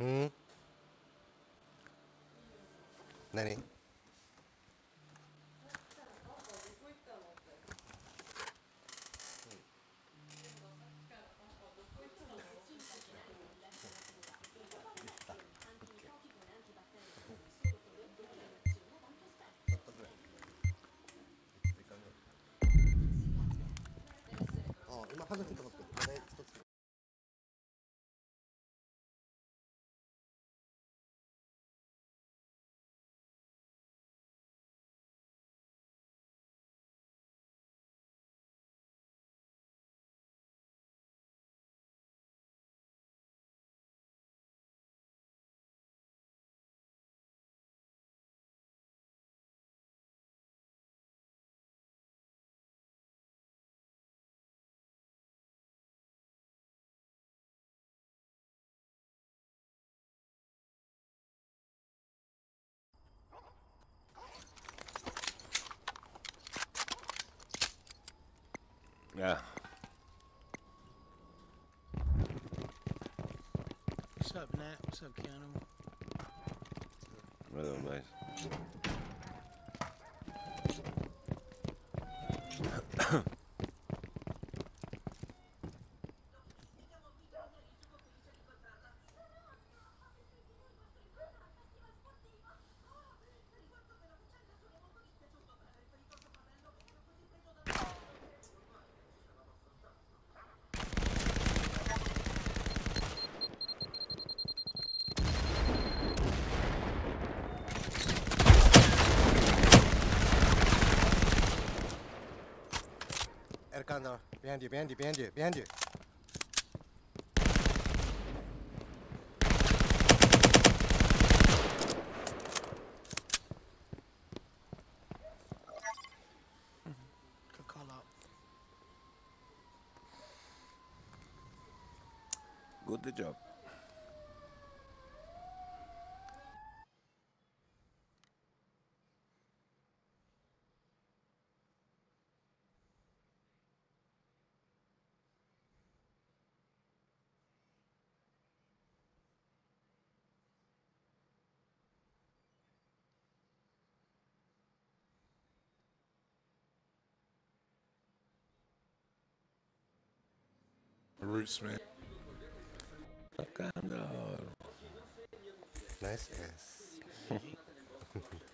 うん？何？あ今話してたことあ What's up, Nat? What's up, Keanu? Nada mais. Elcando, behind you, behind you, behind you, behind you. Could call out. Good job. Roots, man. Tocando. Uh, nice ass.